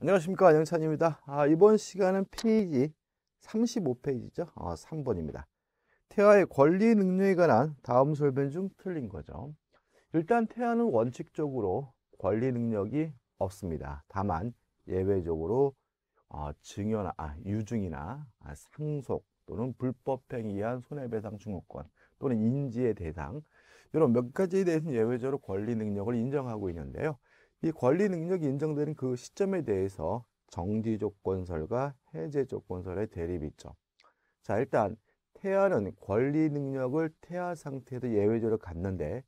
안녕하십니까 영찬입니다. 아, 이번 시간은 페이지 35페이지죠. 어, 3번입니다. 태아의 권리 능력에 관한 다음 설명 중 틀린 거죠. 일단 태아는 원칙적으로 권리 능력이 없습니다. 다만 예외적으로 어, 증여나 아, 유증이나 아, 상속 또는 불법행위에 의한 손해배상 청구권 또는 인지의 대상 이런 몇 가지에 대해서는 예외적으로 권리 능력을 인정하고 있는데요. 이 권리 능력이 인정되는 그 시점에 대해서 정지 조건설과 해제 조건설의 대립이 있죠. 자, 일단 태아는 권리 능력을 태아 상태에서 예외적으로 갖는데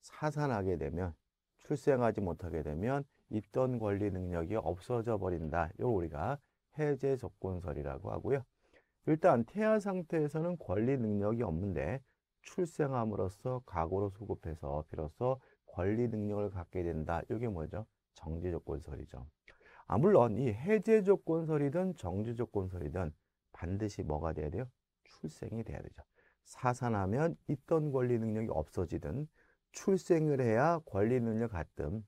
사산하게 되면 출생하지 못하게 되면 있던 권리 능력이 없어져 버린다. 이걸 우리가 해제 조건설이라고 하고요. 일단 태아 상태에서는 권리 능력이 없는데 출생함으로써 과거로 수급해서 비로소 권리 능력을 갖게 된다. 이게 뭐죠? 정지 조건설이죠. 아, 물론 이 해제 조건설이든 정지 조건설이든 반드시 뭐가 돼야 돼요? 출생이 돼야 되죠. 사산하면 있던 권리 능력이 없어지든 출생을 해야 권리 능력 갖든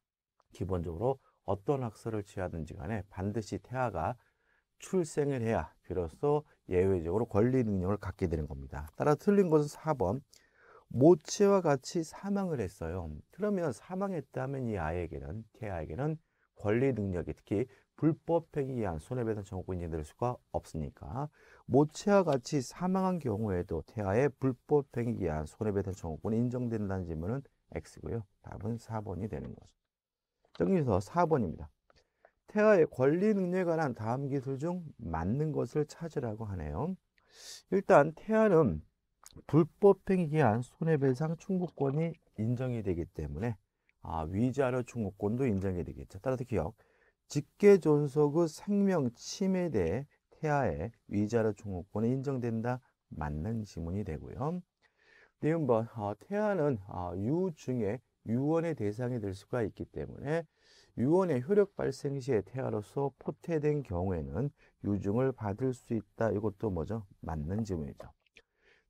기본적으로 어떤 학설을 취하든지 간에 반드시 태아가 출생을 해야 비로소 예외적으로 권리 능력을 갖게 되는 겁니다. 따라 틀린 것은 4번. 모체와 같이 사망을 했어요. 그러면 사망했다면 이 아이에게는, 태아에게는 권리 능력이 특히 불법행위에 의한 손해배상 청구권이 될 수가 없으니까 모체와 같이 사망한 경우에도 태아의 불법행위에 의한 손해배상 청구권이 인정된다는 질문은 X고요. 답은 4번이 되는 거죠. 정리해서 4번입니다. 태아의 권리 능력에 관한 다음 기술 중 맞는 것을 찾으라고 하네요. 일단 태아는 불법행위에 의한 손해배상 청구권이 인정이 되기 때문에 아, 위자료 청구권도 인정이 되겠죠. 따라서 기억. 직계존속의 생명 침해에 대해 태아의 위자료 청구권이 인정된다. 맞는 지문이 되고요. 니은번 어, 태아는 어, 유증의 유언의 대상이 될 수가 있기 때문에 유언의 효력 발생 시에 태아로서 포태된 경우에는 유증을 받을 수 있다. 이것도 뭐죠? 맞는 지문이죠.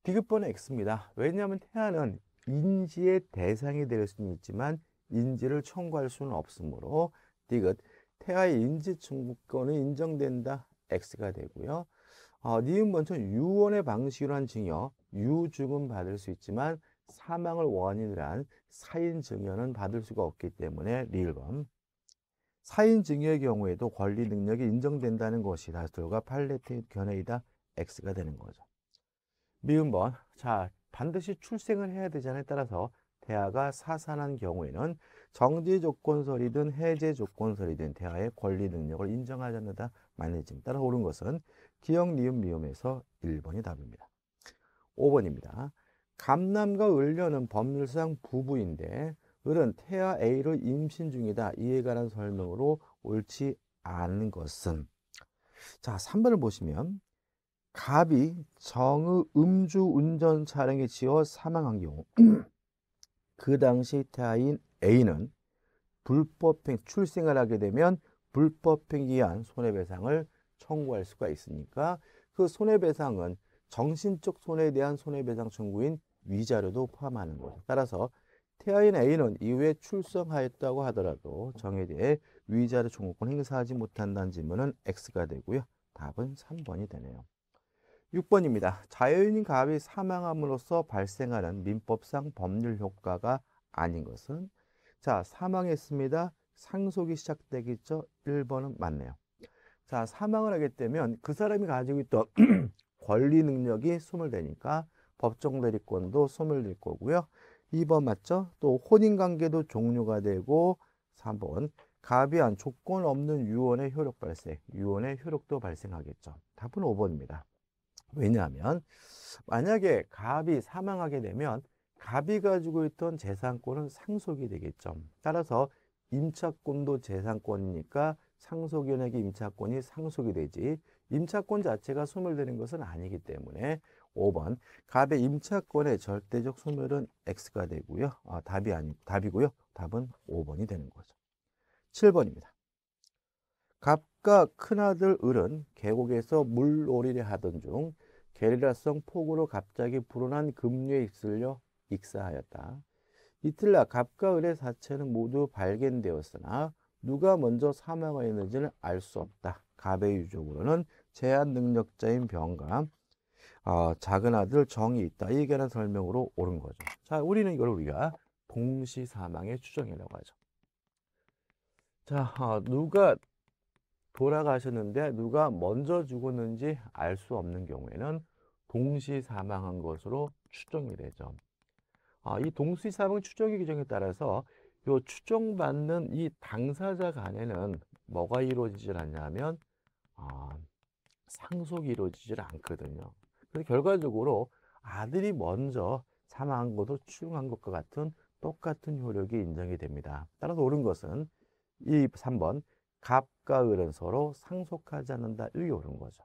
디귿번은 X입니다. 왜냐하면 태아는 인지의 대상이 될 수는 있지만 인지를 청구할 수는 없으므로 디귿 태아의 인지 청구권은 인정된다. X가 되고요. 어, 니은 먼저 유언의 방식으로 한 증여, 유증은 받을 수 있지만 사망을 원인으로 한 사인 증여는 받을 수가 없기 때문에 리을범. 사인 증여의 경우에도 권리 능력이 인정된다는 것이 다스들과 팔레트 견해이다. X가 되는 거죠. 미음 번. 자, 반드시 출생을 해야 되잖아요. 따라서 대하가 사산한 경우에는 정지 조건설이든 해제 조건설이든 대하의 권리 능력을 인정하지 않는다. 맞는지 따라 옳은 것은 기억, 니은, 미음에서 1번이 답입니다. 5번입니다. 감남과 을려는 법률상 부부인데 을은 태아 A를 임신 중이다. 이에 관한 설명으로 옳지 않은 것은 자 3번을 보시면 갑이 정의 음주 운전 차량에 지어 사망한 경우 그 당시 태아인 A는 불법행 출생을 하게 되면 불법행위에 의한 손해배상을 청구할 수가 있으니까 그 손해배상은 정신적 손해에 대한 손해배상 청구인 위자료도 포함하는 거죠. 따라서 태아인 A는 이후에 출생하였다고 하더라도 정에 대해 위자료 청구권 행사하지 못한다는 질문은 X가 되고요. 답은 3번이 되네요. 6번입니다. 자연인 갑이 사망함으로써 발생하는 민법상 법률 효과가 아닌 것은 자 사망했습니다. 상속이 시작되겠죠. 1번은 맞네요. 자 사망을 하게 되면 그 사람이 가지고 있던 권리 능력이 소멸되니까 법정 대리권도 소멸될 거고요. 2번 맞죠? 또 혼인 관계도 종료가 되고 3번 갑이한 조건 없는 유언의 효력 발생, 유언의 효력도 발생하겠죠. 답은 5번입니다. 왜냐하면 만약에 갑이 사망하게 되면 갑이 가지고 있던 재산권은 상속이 되겠죠. 따라서 임차권도 재산권이니까 상속연에게 임차권이 상속이 되지 임차권 자체가 소멸되는 것은 아니기 때문에 5번 갑의 임차권의 절대적 소멸은 X가 되고요. 아, 답이 아니 답이고요. 답은 5번이 되는 거죠. 7번입니다. 갑 과 큰아들 을은 계곡에서 물놀이를 하던 중 게리라성 폭우로 갑자기 불어난 급류에 휩쓸려 익사하였다. 이틀날 갑과 을의 사체는 모두 발견되었으나 누가 먼저 사망하였는지는 알 수 없다. 갑의 유족으로는 제한 능력자인 병과 어, 작은 아들 정이 있다. 이에 관한 설명으로 옳은 거죠. 자, 우리는 이걸 우리가 동시 사망의 추정이라고 하죠. 자, 어, 누가 돌아가셨는데 누가 먼저 죽었는지 알 수 없는 경우에는 동시 사망한 것으로 추정이 되죠. 아, 이 동시 사망 추정의 규정에 따라서 요 추정받는 이 당사자 간에는 뭐가 이루어지질 않냐면 아, 상속이 이루어지질 않거든요. 그래서 결과적으로 아들이 먼저 사망한 것도 추궁한 것과 같은 똑같은 효력이 인정이 됩니다. 따라서 옳은 것은 이 3번 갑과 을은 서로 상속하지 않는다. 이게 옳은 거죠.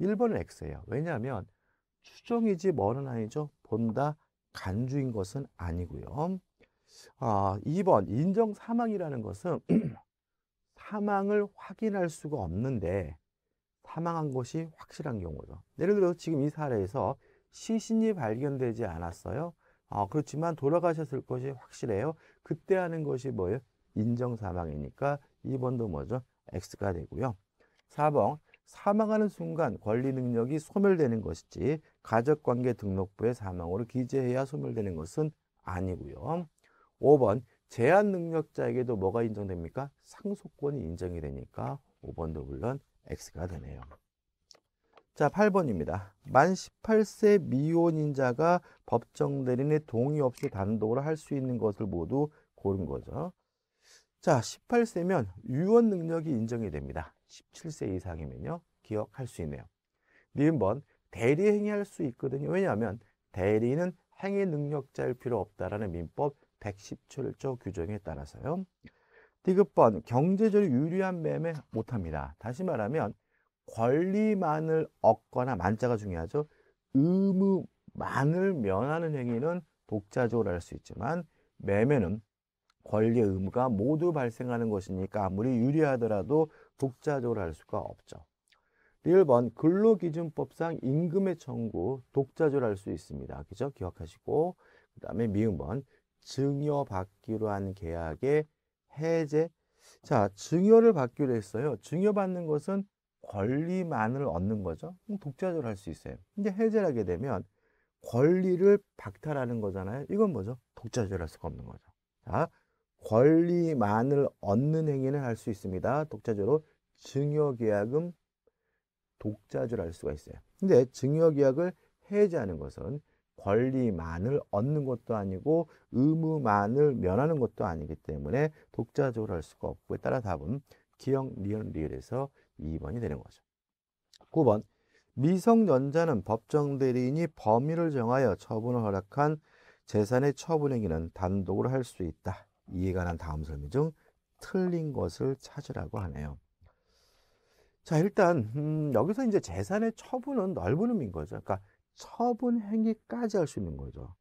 1번은 X예요. 왜냐하면 추정이지 뭐는 아니죠. 본다 간주인 것은 아니고요. 아, 2번 인정 사망이라는 것은 사망을 확인할 수가 없는데 사망한 것이 확실한 경우죠. 예를 들어 지금 이 사례에서 시신이 발견되지 않았어요. 아, 그렇지만 돌아가셨을 것이 확실해요. 그때 하는 것이 뭐예요? 인정 사망이니까 2번도 뭐죠? X가 되고요. 4번 사망하는 순간 권리 능력이 소멸되는 것이지 가족관계 등록부의 사망으로 기재해야 소멸되는 것은 아니고요. 5번 제한 능력자에게도 뭐가 인정됩니까? 상속권이 인정이 되니까 5번도 물론 X가 되네요. 자, 8번입니다. 만 18세 미혼인자가 법정 대리인의 동의 없이 단독으로 할 수 있는 것을 모두 고른 거죠. 자, 18세면 유언 능력이 인정이 됩니다. 17세 이상이면요. 기억할 수 있네요. 니은번 대리 행위할 수 있거든요. 왜냐하면 대리는 행위 능력자일 필요 없다라는 민법 117조 규정에 따라서요. 디귿번 경제적으로 유리한 매매 못합니다. 다시 말하면 권리만을 얻거나 만자가 중요하죠. 의무만을 면하는 행위는 독자적으로 할 수 있지만 매매는 권리 의무가 모두 발생하는 것이니까 아무리 유리하더라도 독자적으로 할 수가 없죠. 1번 근로기준법상 임금의 청구 독자적으로 할 수 있습니다. 그죠? 기억하시고 그 다음에 미음번 증여받기로 한 계약의 해제 자 증여를 받기로 했어요. 증여받는 것은 권리만을 얻는 거죠. 독자적으로 할 수 있어요. 근데 해제를 하게 되면 권리를 박탈하는 거잖아요. 이건 뭐죠? 독자적으로 할 수가 없는 거죠. 자, 권리만을 얻는 행위는 할 수 있습니다. 독자적으로 증여계약은 독자적으로 할 수가 있어요. 근데 증여계약을 해제하는 것은 권리만을 얻는 것도 아니고 의무만을 면하는 것도 아니기 때문에 독자적으로 할 수가 없고 따라 답은 기역, 리을, 리을에서 2번이 되는 거죠. 9번 미성년자는 법정 대리인이 범위를 정하여 처분을 허락한 재산의 처분 행위는 단독으로 할 수 있다. 이에 관한 다음 설명 중 틀린 것을 찾으라고 하네요. 자, 일단 음, 여기서 이제 재산의 처분은 넓은 의미인 거죠. 그러니까 처분 행위까지 할 수 있는 거죠.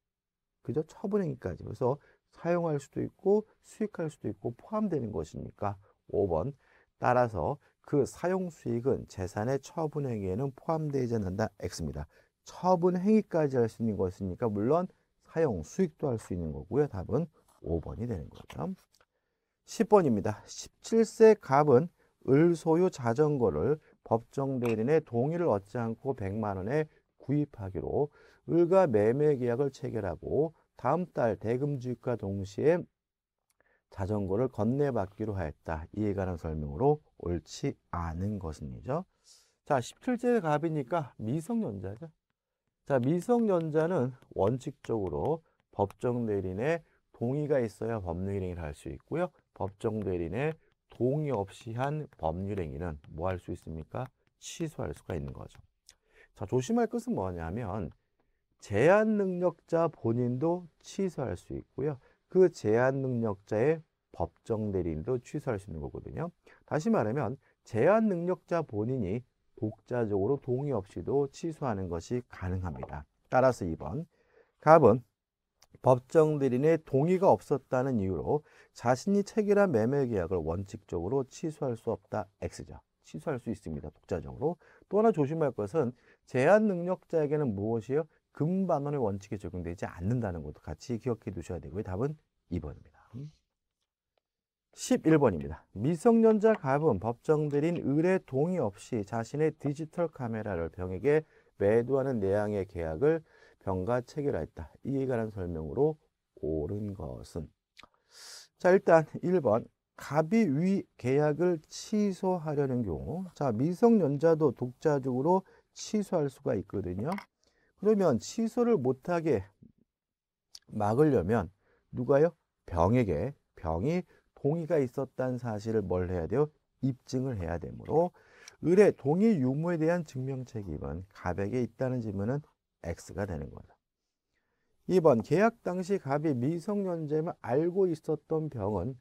그죠? 처분 행위까지. 그래서 사용할 수도 있고 수익할 수도 있고 포함되는 것이니까 5번 따라서 그 사용 수익은 재산의 처분 행위에는 포함되지 않는다. X입니다. 처분 행위까지 할 수 있는 것이니까 물론 사용 수익도 할 수 있는 거고요. 답은 5번이 되는 거죠. 10번입니다. 17세 갑은 을 소유 자전거를 법정 대리인의 동의를 얻지 않고 100만 원에 구입하기로 을과 매매 계약을 체결하고 다음 달 대금 주입과 동시에 자전거를 건네받기로 하였다. 이에 관한 설명으로 옳지 않은 것입니다. 자, 17세 갑이니까 미성년자죠. 자, 미성년자는 원칙적으로 법정 대리인의 동의가 있어야 법률 행위를 할 수 있고요. 법정 대리인의 동의 없이 한 법률 행위는 뭐 할 수 있습니까? 취소할 수가 있는 거죠. 자, 조심할 것은 뭐냐면 제한 능력자 본인도 취소할 수 있고요. 그 제한 능력자의 법정 대리인도 취소할 수 있는 거거든요. 다시 말하면 제한 능력자 본인이 독자적으로 동의 없이도 취소하는 것이 가능합니다. 따라서 2번 갑은 법정 대리인의 동의가 없었다는 이유로 자신이 체결한 매매 계약을 원칙적으로 취소할 수 없다. X죠. 취소할 수 있습니다. 독자적으로. 또 하나 조심할 것은 제한 능력자에게는 무엇이요? 금반원의 원칙에 적용되지 않는다는 것도 같이 기억해 두셔야 되고요. 답은 2번입니다. 11번입니다. 미성년자 갑은 법정 대리인 의뢰 동의 없이 자신의 디지털 카메라를 병에게 매도하는 내양의 계약을 병과 체결하였다. 이에 관한 설명으로 옳은 것은 자 일단 1번 갑이 위 계약을 취소하려는 경우 자 미성년자도 독자적으로 취소할 수가 있거든요. 그러면 취소를 못하게 막으려면 누가요? 병에게 병이 동의가 있었다는 사실을 뭘 해야 돼요? 입증을 해야 되므로 의뢰 동의 유무에 대한 증명 책임은 갑에게 있다는 질문은 X가 되는 거죠. 2번 계약 당시 갑이 미성년자임을 알고 있었던 병은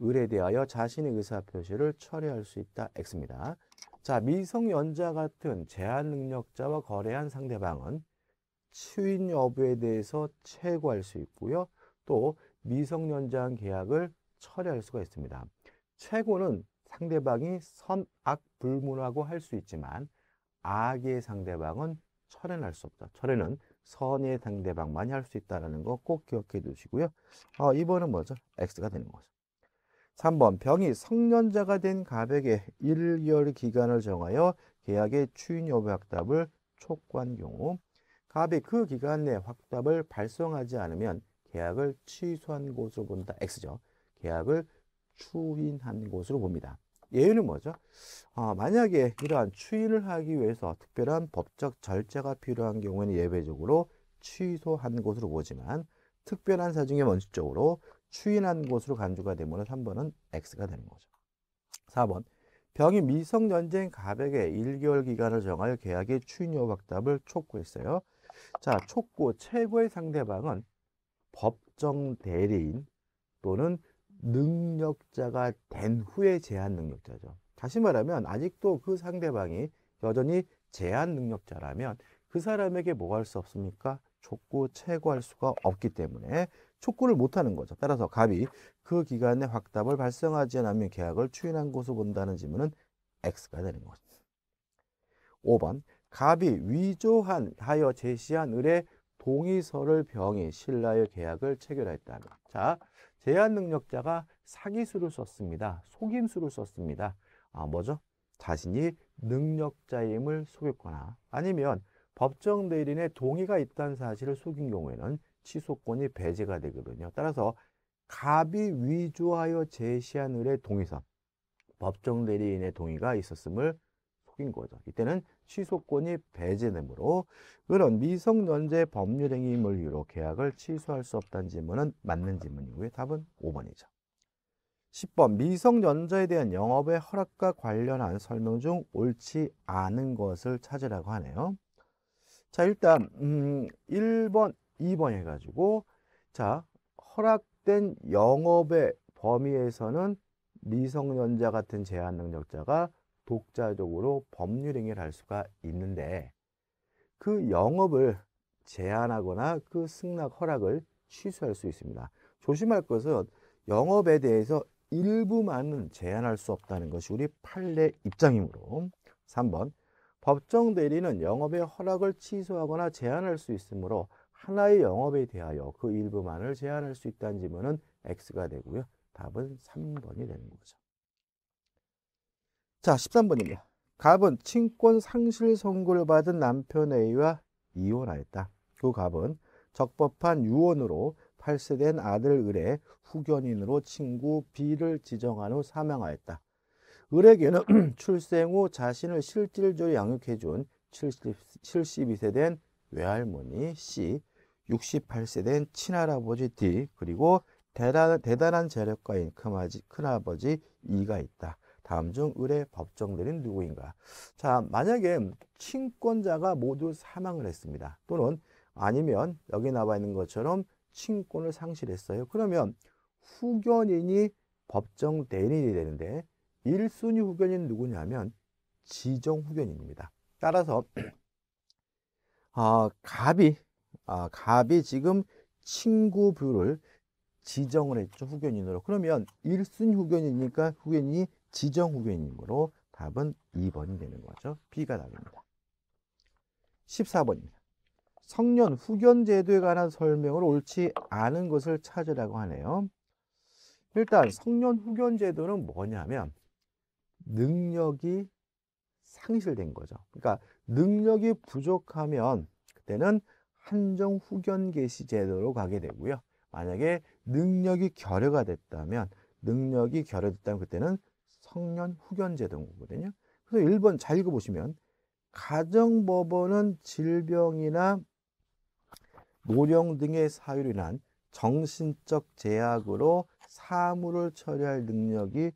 의뢰에 대하여 자신의 의사표시를 철회할 수 있다. X입니다. 자, 미성년자 같은 제한 능력자와 거래한 상대방은 추인 여부에 대해서 최고할 수 있고요. 또 미성년자한 계약을 철회할 수가 있습니다. 최고는 상대방이 선악 불문하고 할 수 있지만 악의 상대방은 철회할 수 없다. 철회는 선의 상대방만이 할 수 있다는 거 꼭 기억해 두시고요. 어, 2번은 뭐죠? X가 되는 거죠. 3번 병이 성년자가 된 갑에게 1개월 기간을 정하여 계약의 추인 여부 확답을 촉구한 경우 갑이 그 기간 내 확답을 발송하지 않으면 계약을 취소한 것으로 본다. X죠. 계약을 추인한 것으로 봅니다. 예외는 뭐죠? 어, 만약에 이러한 추인을 하기 위해서 특별한 법적 절차가 필요한 경우에는 예외적으로 취소한 것으로 보지만 특별한 사정에 원칙적으로 추인한 것으로 간주가 되면 3번은 X가 되는 거죠. 4번 병이 미성년자인 갑에게 1개월 기간을 정하여 계약의 추인 여부 확답을 촉구했어요. 자, 촉구 최고의 상대방은 법정 대리인 또는 능력자가 된 후에 제한 능력자죠. 다시 말하면 아직도 그 상대방이 여전히 제한 능력자라면 그 사람에게 뭐 할 수 없습니까? 촉구 최고할 수가 없기 때문에 촉구를 못하는 거죠. 따라서 갑이 그 기간에 확답을 발생하지 않으면 계약을 추인한 것으로 본다는 질문은 X가 되는 거죠. 5번 갑이 위조한 하여 제시한 을의 동의서를 병이 신라의 계약을 체결했다면 자 제한 능력자가 사기수를 썼습니다. 속임수를 썼습니다. 아 뭐죠? 자신이 능력자임을 속였거나 아니면 법정 대리인의 동의가 있다는 사실을 속인 경우에는 취소권이 배제가 되거든요. 따라서 갑이 위조하여 제시한 을의 동의서 법정 대리인의 동의가 있었음을 속인 거죠. 이때는 취소권이 배제되므로 그런 미성년자의 법률행위임을 이유로 계약을 취소할 수 없다는 질문은 맞는 질문이고요. 답은 5번이죠. 10번 미성년자에 대한 영업의 허락과 관련한 설명 중 옳지 않은 것을 찾으라고 하네요. 자 일단 음, 1번, 2번 해가지고 자 허락된 영업의 범위에서는 미성년자 같은 제한 능력자가 독자적으로 법률 행위를 할 수가 있는데 그 영업을 제한하거나 그 승낙 허락을 취소할 수 있습니다. 조심할 것은 영업에 대해서 일부만은 제한할 수 없다는 것이 우리 판례 입장이므로 3번 법정 대리는 영업의 허락을 취소하거나 제한할 수 있으므로 하나의 영업에 대하여 그 일부만을 제한할 수 있다는 질문은 X가 되고요. 답은 3번이 되는 거죠. 자, 13번입니다. 갑은 친권 상실 선고를 받은 남편 A와 이혼하였다. 그 갑은 적법한 유언으로 8세된 아들 을의 후견인으로 친구 B를 지정한 후 사망하였다. 을에게는 출생 후 자신을 실질적으로 양육해준 70, 72세 된 외할머니 C, 68세 된 친할아버지 D, 그리고 대단, 대단한 재력가인 큰아버지, 큰아버지 E가 있다. 다음 중 을의 법정들인 누구인가? 자, 만약에 친권자가 모두 사망을 했습니다. 또는 아니면 여기 나와 있는 것처럼 친권을 상실했어요. 그러면 후견인이 법정 대리인이 되는데 1순위 후견인 누구냐면 지정 후견인입니다. 따라서 아, 갑이 아, 갑이 지금 친구뷰를 지정을 했죠. 후견인으로. 그러면 1순위 후견이니까 후견인이 지정 후견이므로 답은 2번이 되는 거죠. B가 답입니다. 14번입니다. 성년 후견 제도에 관한 설명을 옳지 않은 것을 찾으라고 하네요. 일단 성년 후견 제도는 뭐냐면 능력이 상실된 거죠. 그러니까 능력이 부족하면 그때는 한정 후견 개시 제도로 가게 되고요. 만약에 능력이 결여가 됐다면 능력이 결여됐다면 그때는 성년 후견 제도인 거거든요. 그래서 1번 잘 읽어보시면 가정법원은 질병이나 노령 등의 사유로 인한 정신적 제약으로 사무를 처리할 능력이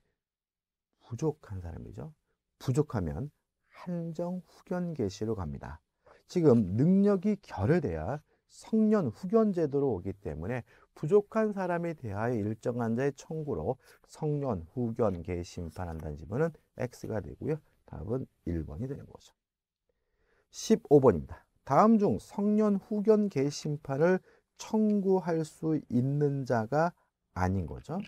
부족한 사람이죠. 부족하면 한정 후견 개시로 갑니다. 지금 능력이 결여돼야 성년 후견 제도로 오기 때문에 부족한 사람에 대하여 일정한 자의 청구로 성년 후견 개 심판한다는 지문은 X가 되고요. 답은 1번이 되는 거죠. 15번입니다. 다음 중 성년 후견 개 심판을 청구할 수 있는 자가 아닌 거죠.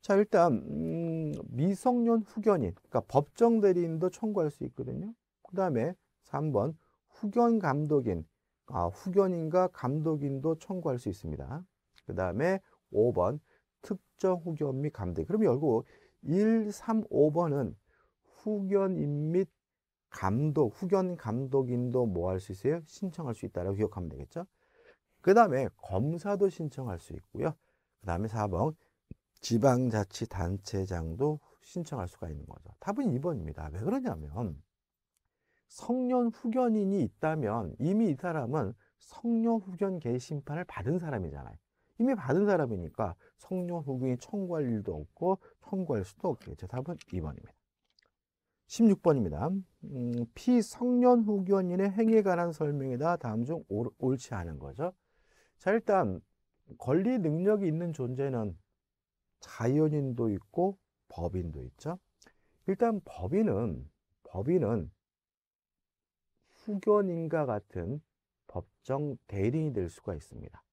자, 일단 음, 미성년 후견인, 그러니까 법정 대리인도 청구할 수 있거든요. 그 다음에 3번 후견 감독인, 아, 후견인과 감독인도 청구할 수 있습니다. 그 다음에 5번 특정 후견 및 감독. 그럼 결국 1, 3, 5번은 후견인 및 감독, 후견 감독인도 뭐 할 수 있어요? 신청할 수 있다라고 기억하면 되겠죠? 그 다음에 검사도 신청할 수 있고요. 그 다음에 4번 지방자치단체장도 신청할 수가 있는 거죠. 답은 2번입니다. 왜 그러냐면 성년 후견인이 있다면 이미 이 사람은 성년 후견 개심판을 받은 사람이잖아요. 이미 받은 사람이니까 성년 후견이 청구할 일도 없고 청구할 수도 없겠죠. 답은 2번입니다. 16번입니다. 음, 피성년 후견인의 행위에 관한 설명이다. 다음 중 옳, 옳지 않은 거죠. 자, 일단 권리 능력이 있는 존재는 자연인도 있고 법인도 있죠. 일단 법인은 법인은 후견인과 같은 법정 대리인이 될 수가 있습니다.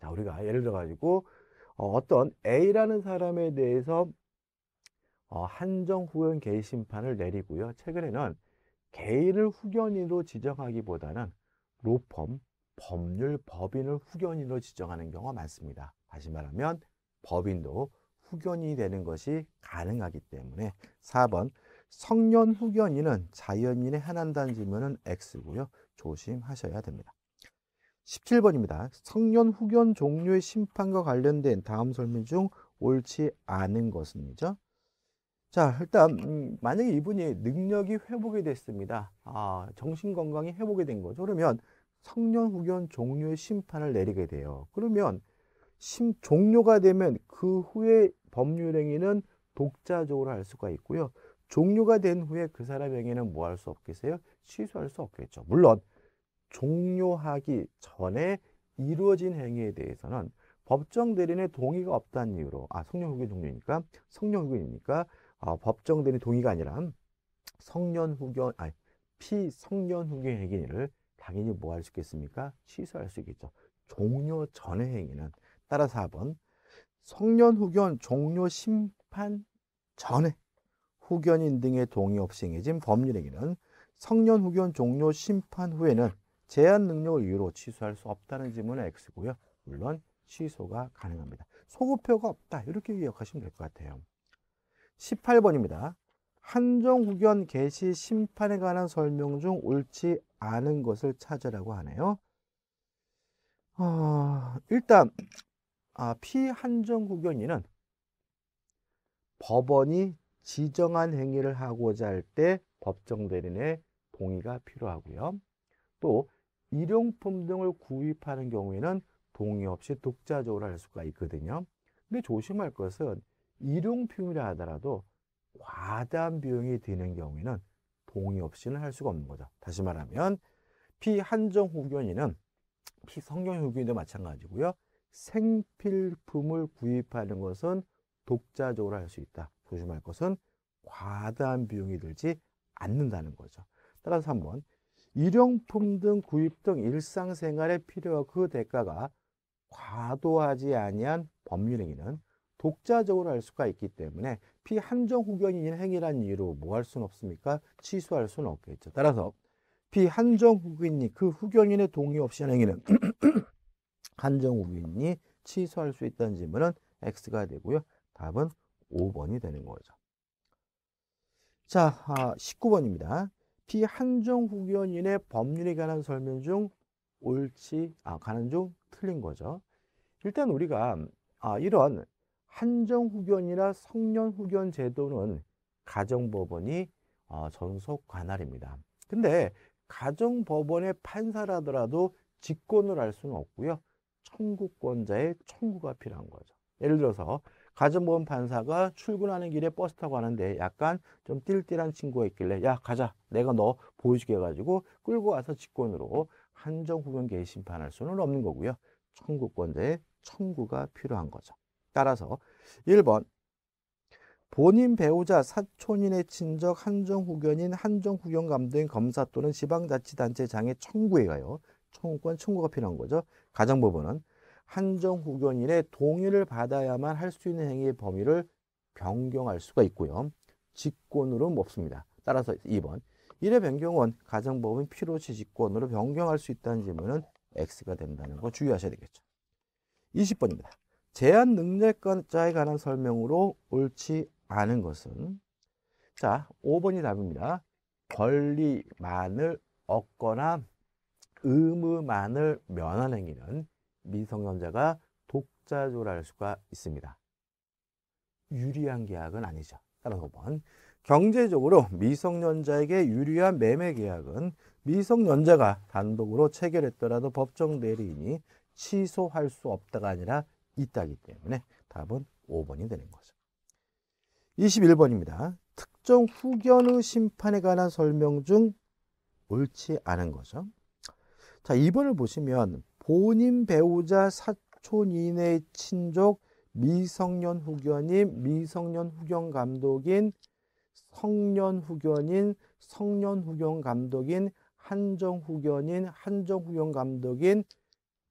자, 우리가 예를 들어 가지고 어, 떤 A라는 사람에 대해서 어, 한정 후견 개의 심판을 내리고요. 최근에는 개인을 후견인으로 지정하기보다는 로펌, 법률 법인을 후견인으로 지정하는 경우가 많습니다. 다시 말하면 법인도 후견이 되는 것이 가능하기 때문에 4번 성년 후견인은 자연인에 해난다는 질문은 X고요. 조심하셔야 됩니다. 17번입니다. 성년 후견 종류의 심판과 관련된 다음 설명 중 옳지 않은 것은이죠. 자, 일단 음, 만약에 이분이 능력이 회복이 됐습니다. 아, 정신 건강이 회복이 된 거죠. 그러면 성년 후견 종류의 심판을 내리게 돼요. 그러면 심, 종료가 되면 그 후에 법률 행위는 독자적으로 할 수가 있고요. 종료가 된 후에 그 사람 행위는 뭐 할 수 없겠어요? 취소할 수 없겠죠. 물론 종료하기 전에 이루어진 행위에 대해서는 법정 대리인의 동의가 없다는 이유로 아 성년 후견 종료니까 성년 후견이니까 아, 법정 대리인 동의가 아니라 성년 후견 아니 피성년 후견 행위를 당연히 뭐 할 수 있겠습니까? 취소할 수 있겠죠. 종료 전의 행위는 따라서 4번 성년 후견 종료 심판 전에 후견인 등의 동의 없이 행해진 법률 행위는 성년 후견 종료 심판 후에는 제한 능력을 이유로 취소할 수 없다는 질문은 X고요. 물론 취소가 가능합니다. 소급표가 없다. 이렇게 기억하시면 될 것 같아요. 18번입니다. 한정 후견 개시 심판에 관한 설명 중 옳지 않은 것을 찾으라고 하네요. 어, 일단 아, 피한정 후견인은 법원이 지정한 행위를 하고자 할 때 법정 대리인의 동의가 필요하고요. 또 일용품 등을 구입하는 경우에는 동의 없이 독자적으로 할 수가 있거든요. 근데 조심할 것은 일용품이라 하더라도 과다한 비용이 드는 경우에는 동의 없이는 할 수가 없는 거죠. 다시 말하면 피한정 후견인은 피성경 후견인도 마찬가지고요. 생필품을 구입하는 것은 독자적으로 할 수 있다. 조심할 것은 과다한 비용이 들지 않는다는 거죠. 따라서 한번 일용품 등 구입 등 일상생활에 필요한 그 대가가 과도하지 아니한 법률행위는 독자적으로 할 수가 있기 때문에 피한정 후견인 행위란 이유로 뭐 할 수는 없습니까? 취소할 수는 없겠죠. 따라서 피한정 후견인 그 후견인의 동의 없이 한 행위는 한정 후견인이 취소할 수 있다는 질문은 X가 되고요. 답은 5번이 되는 거죠. 자, 아, 19번입니다. 피한정 후견인의 법률에 관한 설명 중 옳지, 아, 가는 중 틀린 거죠. 일단 우리가 아, 이런 한정 후견이나 성년 후견 제도는 가정법원이 어, 전속 관할입니다. 근데 가정법원의 판사라더라도 직권을 할 수는 없고요. 청구권자의 청구가 필요한 거죠. 예를 들어서 가정법원 판사가 출근하는 길에 버스 타고 가는데 약간 좀 띨띨한 친구가 있길래 야 가자 내가 너 보여주게 해가지고 끌고 와서 직권으로 한정 후견 개의 심판할 수는 없는 거고요. 청구권자의 청구가 필요한 거죠. 따라서 1번 본인 배우자 사촌인의 친적 한정 후견인 한정 후견 감독인 검사 또는 지방자치단체장의 청구에 가요. 청구권 청구가 필요한 거죠. 가정법원은 한정 후견인의 동의를 받아야만 할 수 있는 행위의 범위를 변경할 수가 있고요. 직권으로는 없습니다. 따라서 2번 이래 변경은 가정법원 필요시 직권으로 변경할 수 있다는 질문은 X가 된다는 거 주의하셔야 되겠죠. 20번입니다. 제한 능력자에 관한 설명으로 옳지 않은 것은 자 5번이 답입니다. 권리만을 얻거나 의무만을 면한 행위는 미성년자가 독자조를 할 수가 있습니다. 유리한 계약은 아니죠. 따라서 5번 경제적으로 미성년자에게 유리한 매매 계약은 미성년자가 단독으로 체결했더라도 법정 대리인이 취소할 수 없다가 아니라 있다기 때문에 답은 5번이 되는 거죠. 21번입니다. 특정 후견의 심판에 관한 설명 중 옳지 않은 거죠. 자, 2번을 보시면 본인 배우자 사촌인의 친족 미성년 후견인 미성년 후견 감독인 성년 후견인 성년 후견 감독인 한정 후견인 한정 후견 감독인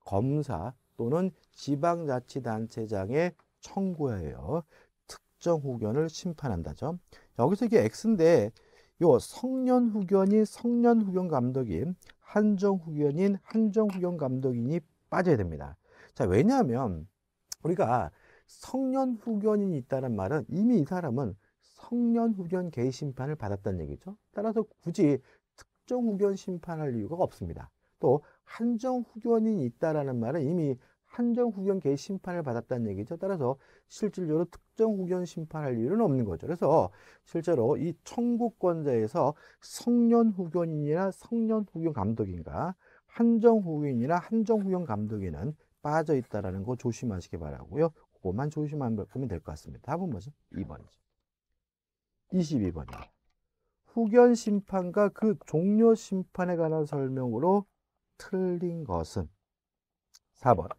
검사 또는 지방자치단체장의 청구예요. 특정 후견을 심판한다죠. 여기서 이게 X인데 요 성년 후견인 성년 후견 감독인 한정 후견인 한정 후견 감독인이 빠져야 됩니다. 자, 왜냐하면 우리가 성년 후견인이 있다는 말은 이미 이 사람은 성년 후견 개의 심판을 받았다는 얘기죠. 따라서 굳이 특정 후견 심판할 이유가 없습니다. 또 한정 후견인이 있다라는 말은 이미 한정 후견 개의 심판을 받았다는 얘기죠. 따라서 실질적으로 특정 후견 심판할 이유는 없는 거죠. 그래서 실제로 이 청구권자에서 성년 후견인이나 성년 후견 감독인가 한정 후견이나 한정 후견 감독인은 빠져 있다라는 거 조심하시기 바라고요. 그것만 조심하면 될 것 같습니다. 답은 뭐죠? 2번이죠. 22번이요. 후견 심판과 그 종료 심판에 관한 설명으로 틀린 것은 4번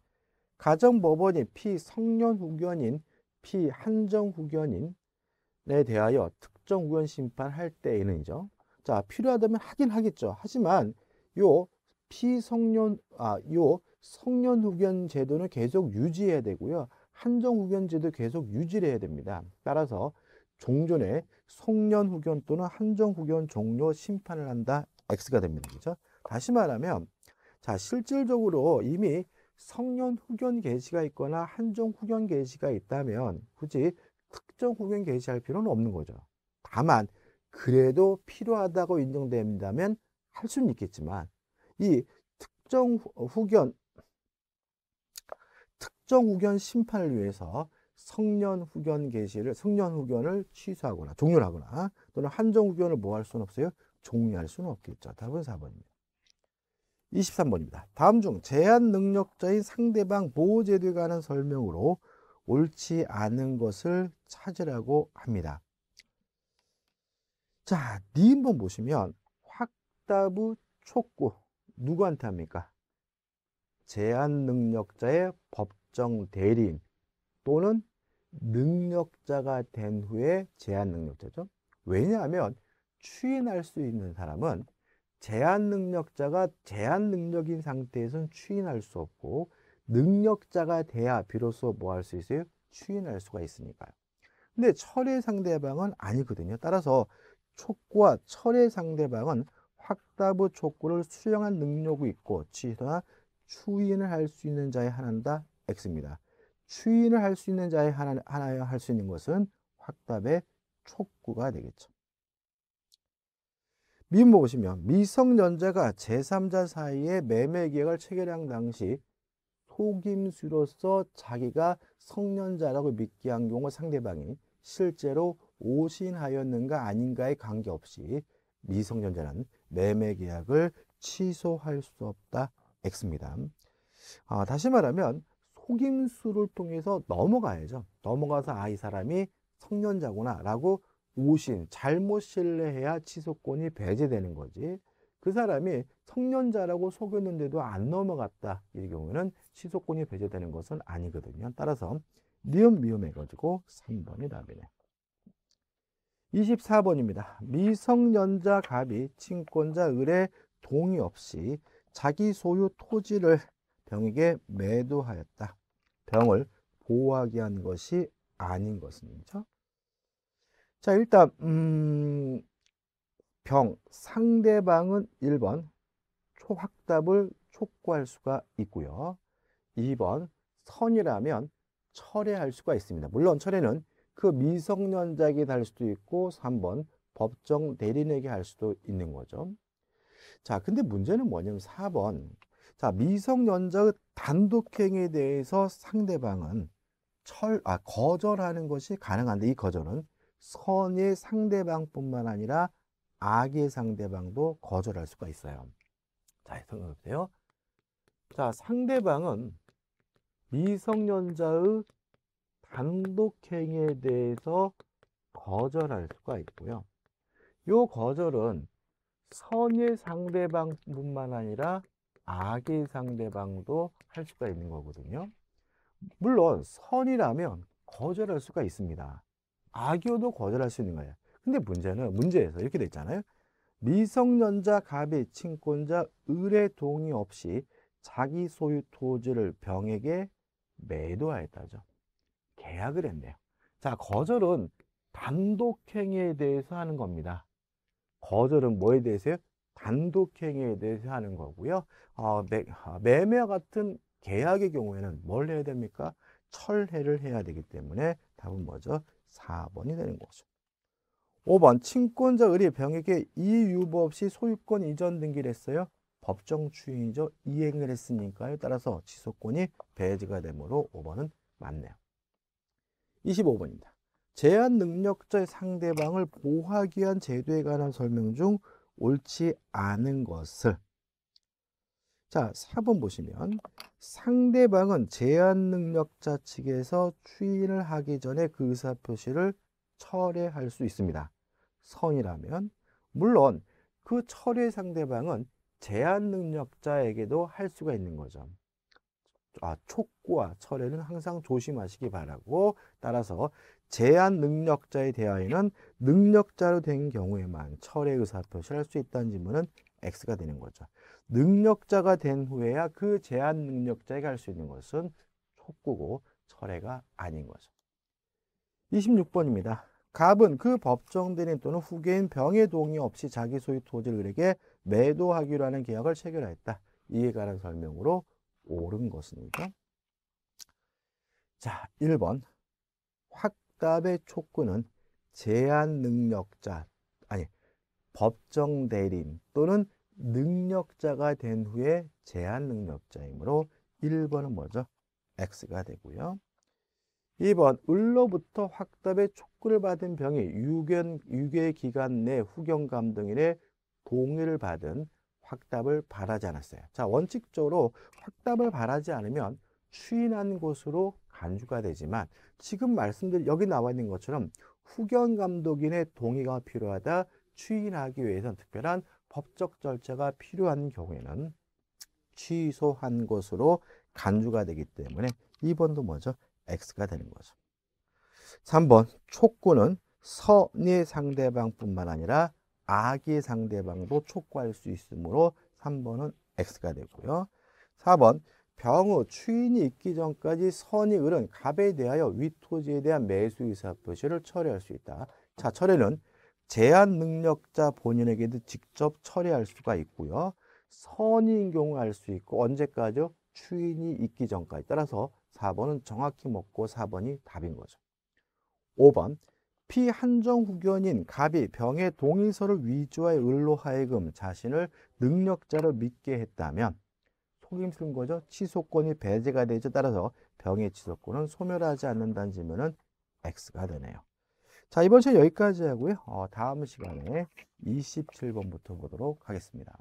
가정법원이 피성년 후견인, 피한정 후견인에 대하여 특정 후견 심판할 때에는이죠. 자, 필요하다면 하긴 하겠죠. 하지만 요 피성년 아, 요 성년 후견 제도는 계속 유지해야 되고요. 한정 후견 제도 계속 유지를 해야 됩니다. 따라서 종전에 성년 후견 또는 한정 후견 종료 심판을 한다. X가 됩니다. 그죠? 다시 말하면 자, 실질적으로 이미 성년 후견 개시가 있거나 한정 후견 개시가 있다면 굳이 특정 후견 개시할 필요는 없는 거죠. 다만 그래도 필요하다고 인정된다면 할 수는 있겠지만 이 특정 후견 특정 후견 심판을 위해서 성년 후견 개시를 성년 후견을 취소하거나 종료를 하거나 또는 한정 후견을 뭐 할 수는 없어요? 종료할 수는 없겠죠. 답은 4번입니다. 23번입니다. 다음 중 제한 능력자인 상대방 보호제도에 관한 설명으로 옳지 않은 것을 찾으라고 합니다. 자, 니번 보시면 확답의 촉구 누구한테 합니까? 제한 능력자의 법정 대리인 또는 능력자가 된 후에 제한 능력자죠. 왜냐하면 추인할 수 있는 사람은 제한 능력자가 제한 능력인 상태에서는 추인할 수 없고 능력자가 돼야 비로소 뭐 할 수 있어요? 추인할 수가 있으니까요. 근데 철의 상대방은 아니거든요. 따라서 촉구와 철의 상대방은 확답의 촉구를 수령한 능력이 있고 취소나 추인을 할 수 있는 자의 하나다 X입니다. 추인을 할 수 있는 자의 하나, 하나여 할 수 있는 것은 확답의 촉구가 되겠죠. 미음 보시면 미성년자가 제3자 사이에 매매 계약을 체결한 당시 속임수로서 자기가 성년자라고 믿게 한 경우 상대방이 실제로 오신하였는가 아닌가에 관계없이 미성년자는 매매 계약을 취소할 수 없다. X입니다. 아, 다시 말하면 속임수를 통해서 넘어가야죠. 넘어가서 아, 이 사람이 성년자구나 라고 오신, 잘못 신뢰해야 취소권이 배제되는 거지. 그 사람이 성년자라고 속였는데도 안 넘어갔다. 이 경우는 취소권이 배제되는 것은 아니거든요. 따라서 니은 미음 해가지고 3번이 답이네. 24번입니다. 미성년자 갑이 친권자 을의 동의 없이 자기 소유 토지를 병에게 매도하였다. 병을 보호하기 위한 것이 아닌 것입니다. 자, 일단 음, 병 상대방은 1번 초확답을 촉구할 수가 있고요. 2번 선이라면 철회할 수가 있습니다. 물론 철회는 그 미성년자에게 달 수도 있고 3번 법정 대리인에게 할 수도 있는 거죠. 자, 근데 문제는 뭐냐면 4번. 자, 미성년자의 단독행위에 대해서 상대방은 철, 아, 거절하는 것이 가능한데 이 거절은 선의 상대방뿐만 아니라 악의 상대방도 거절할 수가 있어요. 자, 생각해 보세요. 자, 상대방은 미성년자의 단독행위에 대해서 거절할 수가 있고요. 이 거절은 선의 상대방뿐만 아니라 악의 상대방도 할 수가 있는 거거든요. 물론 선이라면 거절할 수가 있습니다. 악이어도 거절할 수 있는 거예요. 근데 문제는 문제에서 이렇게 돼 있잖아요. 미성년자 갑의 친권자 을의 동의 없이 자기 소유 토지를 병에게 매도하였다죠. 계약을 했네요. 자, 거절은 단독행위에 대해서 하는 겁니다. 거절은 뭐에 대해서요? 단독행위에 대해서 하는 거고요. 어, 매, 어, 매매와 같은 계약의 경우에는 뭘 해야 됩니까? 철회를 해야 되기 때문에 답은 뭐죠? 4번이 되는 거죠. 5번 친권자 을이 병에게 이유부 없이 소유권 이전 등기를 했어요. 법정 추인이죠. 이행을 했으니까요. 따라서 취소권이 배제가 되므로 5번은 맞네요. 25번입니다. 제한 능력자의 상대방을 보호하기 위한 제도에 관한 설명 중 옳지 않은 것을 자, 4번 보시면 상대방은 제한 능력자 측에서 추인을 하기 전에 그 의사 표시를 철회할 수 있습니다. 선이라면 물론 그 철회 상대방은 제한 능력자에게도 할 수가 있는 거죠. 아, 촉구와 철회는 항상 조심하시기 바라고 따라서 제한 능력자에 대하여는 능력자로 된 경우에만 철회 의사 표시를 할 수 있다는 질문은 X가 되는 거죠. 능력자가 된 후에야 그 제한 능력자에게 할 수 있는 것은 촉구고 철회가 아닌 거죠. 26번입니다. 갑은 그 법정 대리인 또는 후계인 병의 동의 없이 자기 소유 토지를 을에게 매도하기로 하는 계약을 체결하였다. 이에 관한 설명으로 옳은 것입니다. 자, 1번. 확답의 촉구는 제한 능력자, 아니, 법정 대리인 또는 능력자가 된 후에 제한 능력자이므로 1번은 뭐죠? X가 되고요. 2번 을로부터 확답의 촉구를 받은 병이 유견, 유괴 기간 내 후견 감독인의 동의를 받은 확답을 바라지 않았어요. 자, 원칙적으로 확답을 바라지 않으면 추인한 곳으로 간주가 되지만 지금 말씀드린 여기 나와 있는 것처럼 후견 감독인의 동의가 필요하다 추인하기 위해서는 특별한 법적 절차가 필요한 경우에는 취소한 것으로 간주가 되기 때문에 2번도 뭐죠? X가 되는 거죠. 3번 촉구는 선의 상대방뿐만 아니라 악의 상대방도 촉구할 수 있으므로 3번은 X가 되고요. 4번 병의 추인이 있기 전까지 선이 을은 갑에 대하여 위토지에 대한 매수 의사 표시를 처리할 수 있다. 자, 철회는 제한 능력자 본인에게도 직접 처리할 수가 있고요. 선인 경우 할수 있고 언제까지요? 추인이 있기 전까지. 따라서 4번은 정확히 먹고 4번이 답인 거죠. 5번 피한정 후견인 갑이 병의 동의서를 위조하여 을로 하여금 자신을 능력자로 믿게 했다면 속임수인 거죠. 취소권이 배제가 되죠. 따라서 병의 취소권은 소멸하지 않는다는 질문은 X가 되네요. 자, 이번 시간 여기까지 하고요. 어, 다음 시간에 27번부터 보도록 하겠습니다.